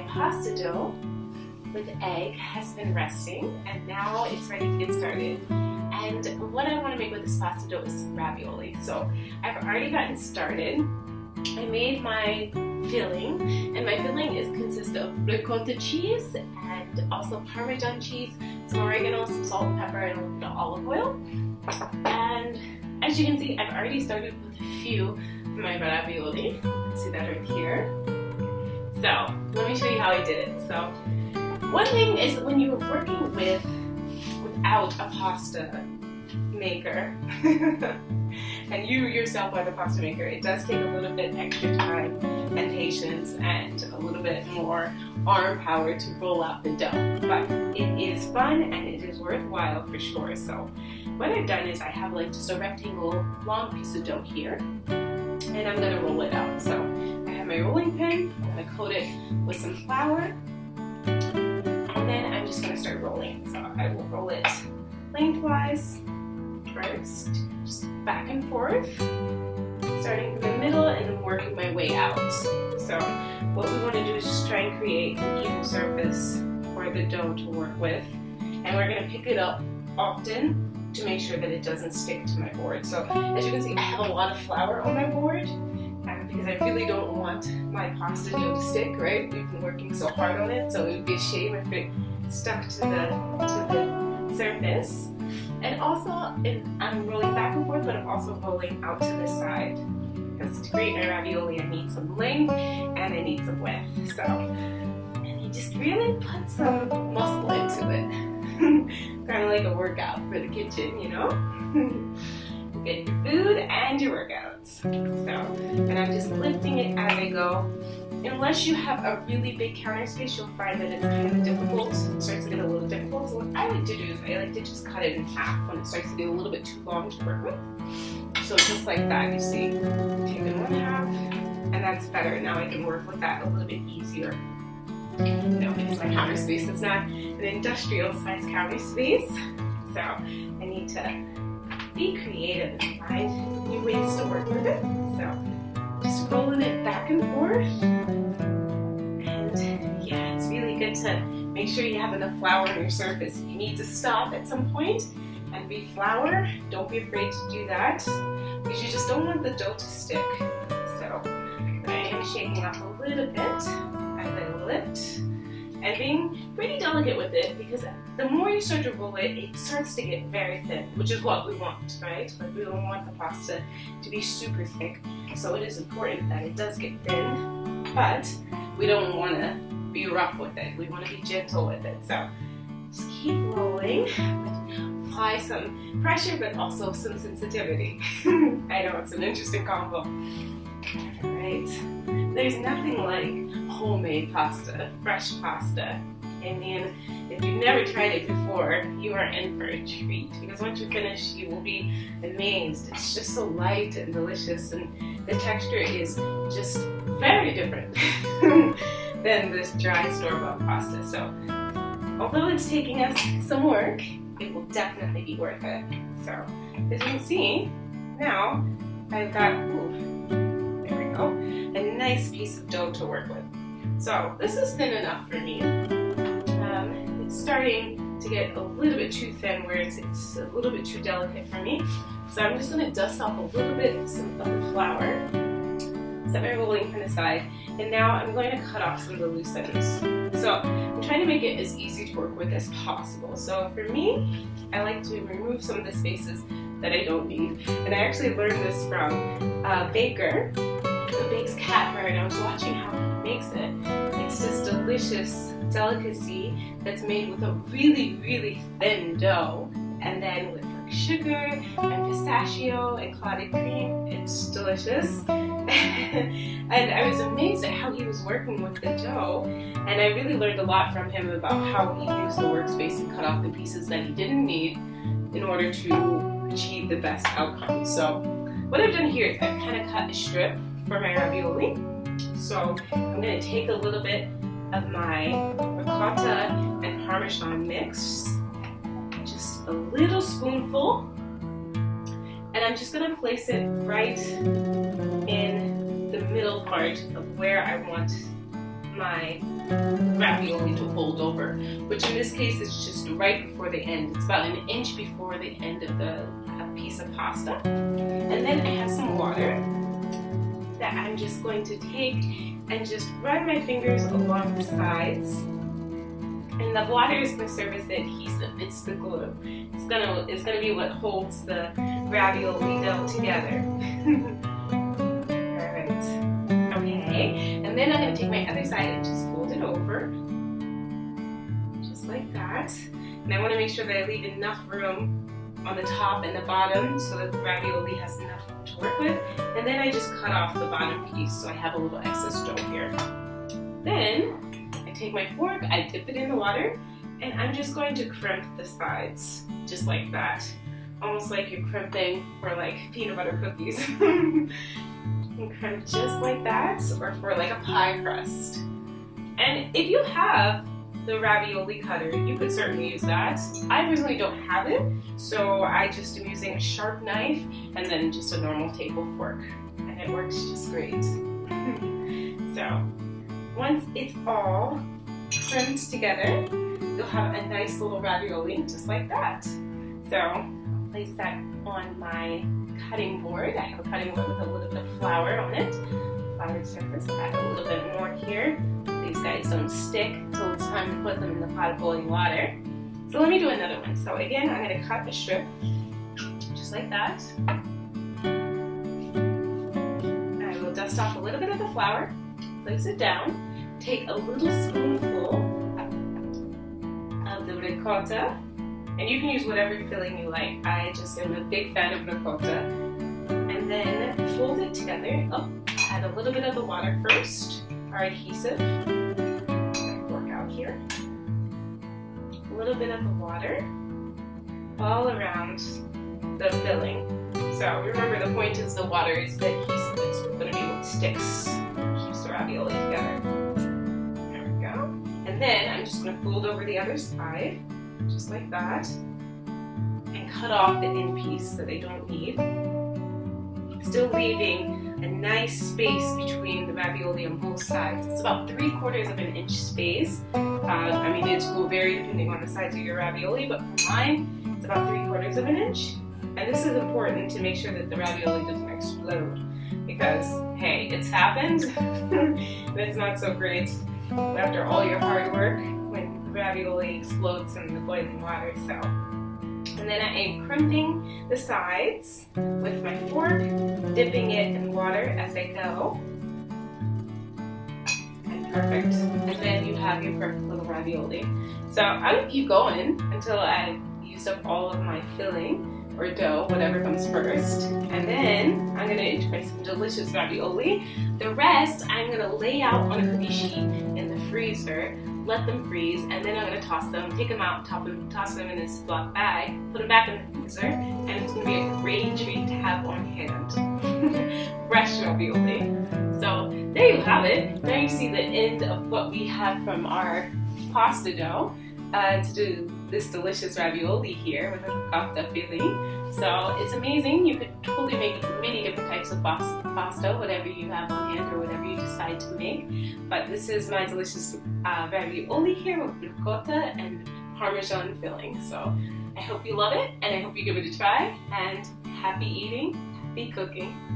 my pasta dough with egg has been resting and now it's ready to get started. And what I want to make with this pasta dough is ravioli. So I've already gotten started. I made my filling and my filling is consists of ricotta cheese and also parmesan cheese, some oregano, some salt and pepper, and a little bit of olive oil. And as you can see, I've already started with a few for my ravioli. See that right here. So let me show you how I did it. So one thing is when you're working with without a pasta maker, and you yourself are the pasta maker, it does take a little bit extra time and patience and a little bit more arm power to roll out the dough. But it is fun and it is worthwhile for sure. So what I've done is I have like just a rectangle long piece of dough here and I'm gonna roll it out. So my rolling pin, I'm gonna coat it with some flour and then I'm just gonna start rolling. So I will roll it lengthwise first, just back and forth, starting from the middle and then working my way out. So what we want to do is just try and create an even surface for the dough to work with. And we're to pick it up often to make sure that it doesn't stick to my board. So as you can see, I have a lot of flour on my board because I really don't want my pasta to stick, right? We've been working so hard on it, so it would be a shame if it stuck to the, to the surface. And also, I'm rolling back and forth, but I'm also rolling out to the side. Because to create my ravioli, I need some length and I need some width. So, and you just really put some muscle into it. kind of like a workout for the kitchen, you know? get your food and your So, and I'm just lifting it as I go unless you have a really big counter space, you'll find that it's kind of difficult. It starts to get a little difficult. So what I like to do is I like to just cut it in half when it starts to get a little bit too long to work with. So just like that, you see, take in one half, and that's better. Now I can work with that a little bit easier. No, because my counter space is not an industrial size counter space. So I need to be creative and find new ways to work with it. So just rolling it back and forth. And yeah, it's really good to make sure you have enough flour on your surface. If you need to stop at some point and reflour, don't be afraid to do that because you just don't want the dough to stick. So I am shaking up a little bit as I lift and being pretty delicate with it because the more you start to roll it, it starts to get very thin, which is what we want, right? Like we don't want the pasta to be super thick, so it is important that it does get thin, but we don't want to be rough with it. We want to be gentle with it. So just keep rolling. Apply some pressure, but also some sensitivity. I know it's an interesting combo. All right. There's nothing like homemade pasta, fresh pasta. And then if you've never tried it before, you are in for a treat because once you finish, you will be amazed. It's just so light and delicious, and the texture is just very different than this dry store-bought pasta. So, although it's taking us some work, it will definitely be worth it. So, as you can see, now I've got, ooh, there we go, a nice piece of dough to work with. So this is thin enough for me. Um, it's starting to get a little bit too thin where it's, it's a little bit too delicate for me. So I'm just going to dust off a little bit of the flour, set my rolling pin aside, and now I'm going to cut off some of the loose ends. So I'm trying to make it as easy to work with as possible. So for me, I like to remove some of the spaces that I don't need. And I actually learned this from a baker who bakes cat bread. I was watching how makes it. It's this delicious delicacy that's made with a really, really thin dough. And then with sugar and pistachio and clotted cream, it's delicious. and I was amazed at how he was working with the dough. And I really learned a lot from him about how he used the workspace and cut off the pieces that he didn't need in order to achieve the best outcome. So what I've done here is I've kind of cut a strip for my ravioli. So I'm going to take a little bit of my ricotta and parmesan mix, just a little spoonful, and I'm just going to place it right in the middle part of where I want my ravioli to fold over, which in this case is just right before the end. It's about an inch before the end of the piece of pasta. And then I have some water that I'm just going to take and just run my fingers along the sides. And the water is the adhesive. It's the glue. It's gonna it's gonna be what holds the ravioli dough together. Perfect. Okay. And then I'm gonna take my other side and just fold it over. Just like that. And I want to make sure that I leave enough room on the top and the bottom so that the ravioli has enough to work with. And then I just cut off the bottom piece so I have a little excess dough here. Then I take my fork, I dip it in the water, and I'm just going to crimp the sides, just like that. Almost like you're crimping for like peanut butter cookies. and crimp just like that, or for like a pie crust. And if you have the ravioli cutter, you could certainly use that. I personally don't have it, so I just am using a sharp knife and then just a normal table fork. And it works just great. so, once it's all crimped together, you'll have a nice little ravioli just like that. So, I'll place that on my cutting board. I have a cutting board with a little bit of flour on it. Floured surface, add a little bit more here these guys don't stick until it's time to put them in the pot of boiling water. So let me do another one. So again, I'm going to cut a strip, just like that. I will dust off a little bit of the flour, place it down, take a little spoonful of the ricotta, and you can use whatever filling you like. I just am a big fan of ricotta. And then fold it together. Oh, add a little bit of the water first, our adhesive Work out here. A little bit of the water all around the filling. So remember the point is the water is the adhesive. It's going to be what sticks, keeps the ravioli together. There we go. And then I'm just going to fold over the other side, just like that, and cut off the end piece that I don't need. Still leaving a nice space between the ravioli on both sides. It's about three quarters of an inch space. Uh, I mean, it will vary depending on the size of your ravioli, but for mine, it's about three quarters of an inch. And this is important to make sure that the ravioli doesn't explode because, hey, it's happened. it's not so great after all your hard work when ravioli explodes in the boiling water. So and then I am crimping the sides with my fork, dipping it in water as I go. And perfect. And then you have your perfect little ravioli. So I'm gonna keep going until I use up all of my filling or dough, whatever comes first. And then I'm gonna enjoy some delicious ravioli. The rest I'm gonna lay out on a cookie sheet in the freezer let them freeze, and then I'm gonna toss them, take them out, top them, toss them in this Ziploc bag, put them back in the freezer, and it's gonna be a great treat to have on hand. Fresh ravioli. So there you have it. Now you see the end of what we have from our pasta dough uh, to do this delicious ravioli here with a ricotta filling. So it's amazing. You could totally make many different types of pasta, whatever you have on hand or whatever you decide to make. But this is my delicious uh, ravioli here with ricotta and parmesan filling. So I hope you love it and I hope you give it a try and happy eating, happy cooking.